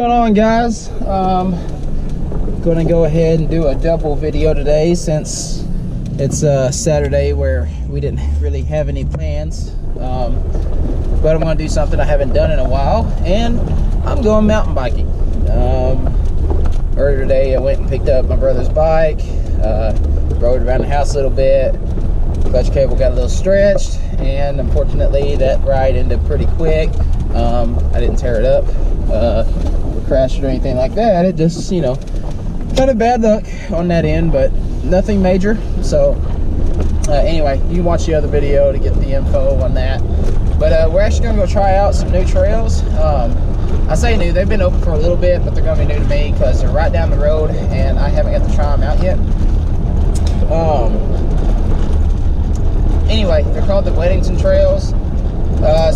going on guys? Um gonna go ahead and do a double video today since it's a saturday where we didn't really have any plans. Um but i'm gonna do something i haven't done in a while and i'm going mountain biking. Um earlier today i went and picked up my brother's bike uh rode around the house a little bit. Clutch cable got a little stretched and unfortunately that ride ended pretty quick. Um, I didn't tear it up. Uh, or crash or anything like that. It just you know kind of bad luck on that end but nothing major. So uh, anyway you watch the other video to get the info on that. But uh, we're actually gonna go try out some new trails. Um, I say new they've been open for a little bit but they're gonna be new to me because they're right down the road and I haven't got to try them out yet. Um, anyway, they're called the Wedington Trails. Uh,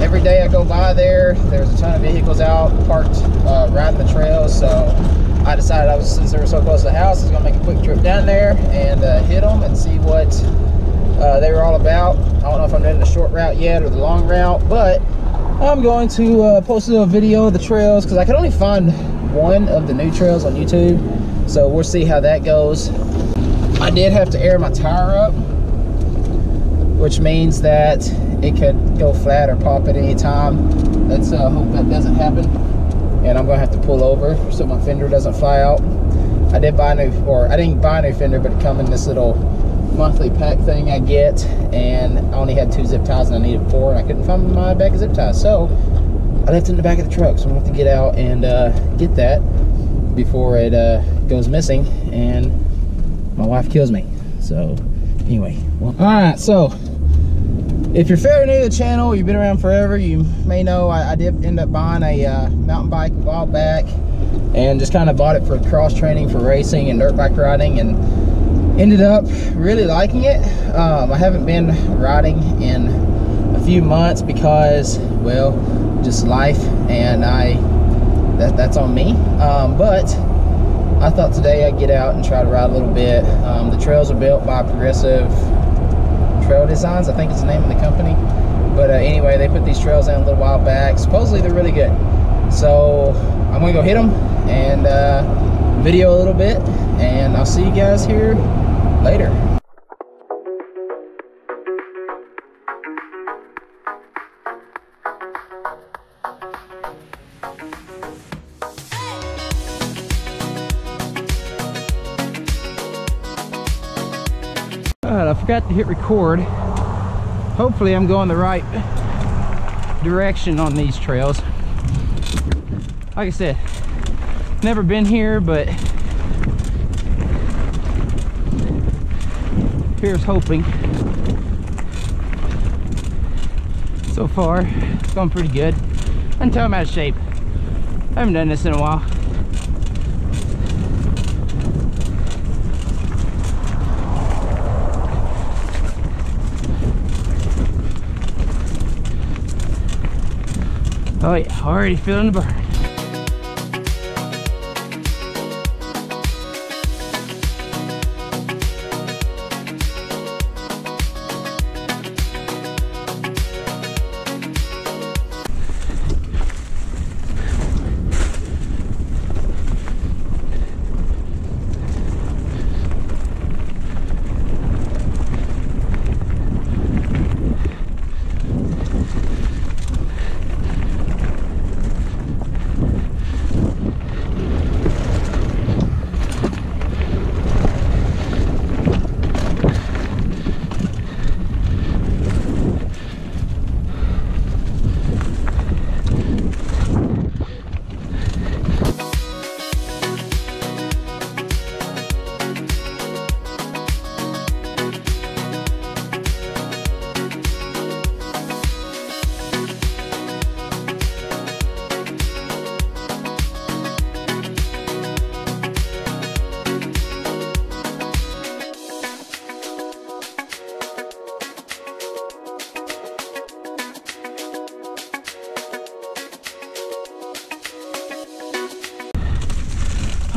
every day I go by there, there's a ton of vehicles out parked uh, riding the trails. So I decided I was, since they were so close to the house, I was gonna make a quick trip down there and uh, hit them and see what uh, they were all about. I don't know if I'm doing the short route yet or the long route, but I'm going to uh, post a little video of the trails because I can only find one of the new trails on YouTube. So we'll see how that goes. I did have to air my tire up which means that it could go flat or pop at any time. Let's uh, hope that doesn't happen. And I'm gonna have to pull over so my fender doesn't fly out. I did buy a new, or I didn't buy a new fender, but it come in this little monthly pack thing I get. And I only had two zip ties and I needed four and I couldn't find my bag of zip ties. So I left it in the back of the truck. So I'm gonna have to get out and uh, get that before it uh, goes missing and my wife kills me. So anyway, well, all right, so if you're fairly new to the channel, you've been around forever, you may know I, I did end up buying a uh, mountain bike a while back and just kind of bought it for cross training for racing and dirt bike riding and ended up really liking it. Um, I haven't been riding in a few months because, well, just life and I, that, that's on me. Um, but I thought today I'd get out and try to ride a little bit. Um, the trails are built by Progressive Trail Designs, I think it's the name of the company. But uh, anyway, they put these trails in a little while back. Supposedly they're really good. So I'm gonna go hit them and uh, video a little bit and I'll see you guys here later. Forgot to hit record. Hopefully I'm going the right direction on these trails. Like I said, never been here, but here's hoping. So far, it's going pretty good. Until I'm out of shape. I haven't done this in a while. Oh yeah, already feeling the burn.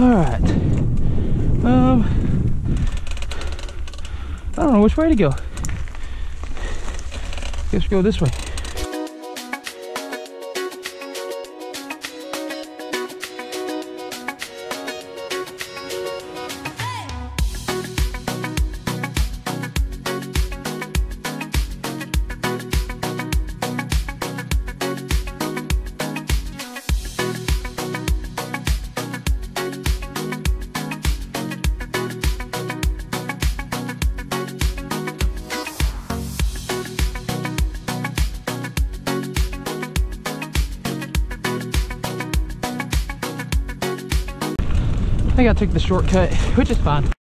All right. Um, I don't know which way to go. Guess we go this way. Think I took the shortcut, which is fine.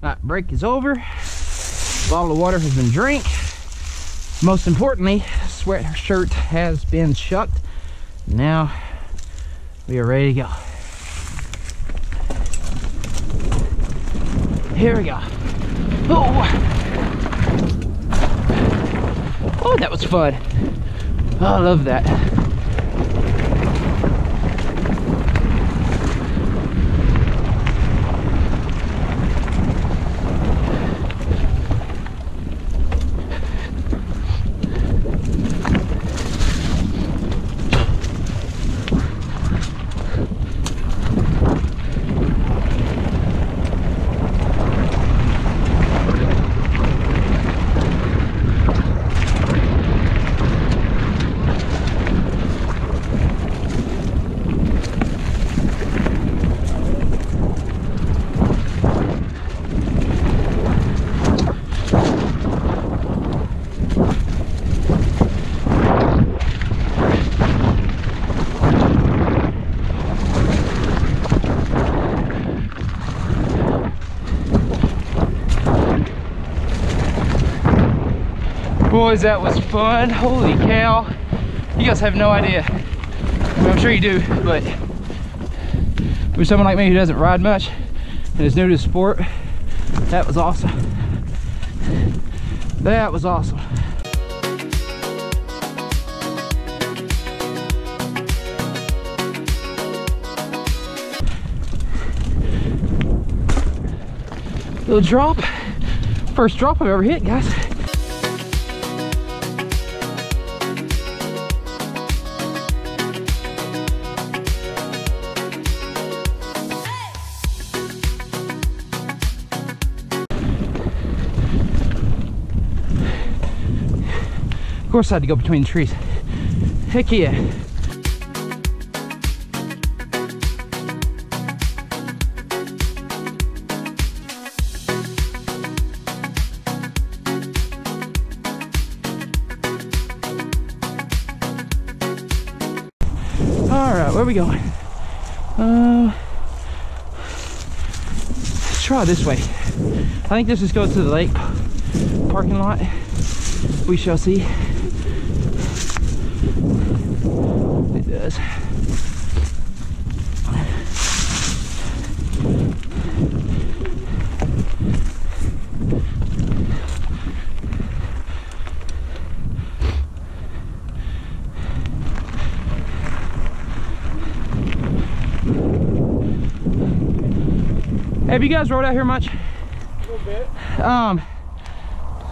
Right, break is over. Bottle of water has been drank. Most importantly, sweatshirt has been shucked. Now we are ready to go. Here we go. Oh, oh that was fun. Oh, I love that. Boys, that was fun. Holy cow. You guys have no idea. I mean, I'm sure you do, but for someone like me who doesn't ride much and is new to sport, that was awesome. That was awesome. Little drop. First drop I've ever hit, guys. Course I had to go between the trees. Heck yeah. All right, where are we going? Uh, let's try this way. I think this is goes to the lake parking lot. We shall see. Does. Have you guys rode out here much? A little bit. Um,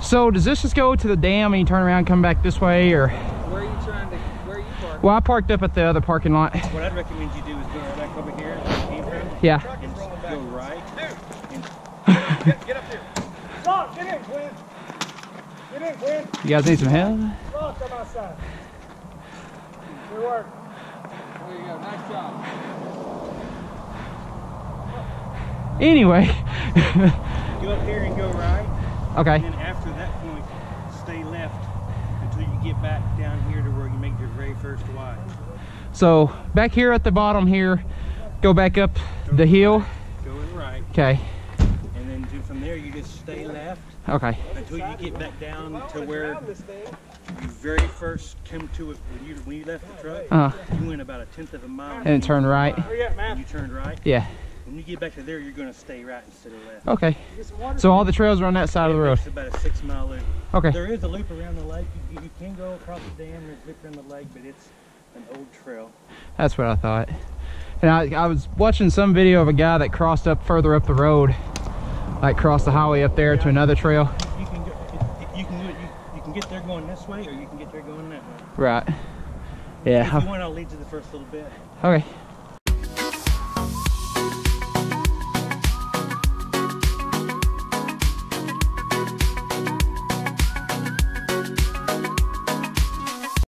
so does this just go to the dam and you turn around come back this way or? Where are you trying to, where are you parked? Well, I parked up at the other parking lot. What I'd recommend you do is go right back over here Yeah. Go right. Stop, get in, Quinn. Get in, Quinn. You guys need some help? Stop, come outside. Good work. There you go. Nice job. Anyway. Go up here and go right. okay. And then after that point, stay left until you get back down here to where you make your very first Y. So back here at the bottom here, go back up the hill. Go in right. Okay. And then do, from there, you just stay left Okay. until you get back down to where you very first came to it. When you, when you left the truck, Uh, you went about a tenth of a mile. and then turn right. And man? you turned right. Yeah. When you get back to there, you're going to stay right instead of left. Okay. Get some water. So all the trails are on that side of the road. It's about a six mile loop. Okay. There is a loop around the lake. You, you can go across the dam. There's a loop around the lake, but it's an old trail. That's what I thought. And I, I was watching some video of a guy that crossed up further up the road, like crossed the highway up there to another trail. You can go. If, if you can do it. You, you can get there going this way, or you can get there going that way. Right. If Yeah. you want, I'll lead you the first little bit. Okay.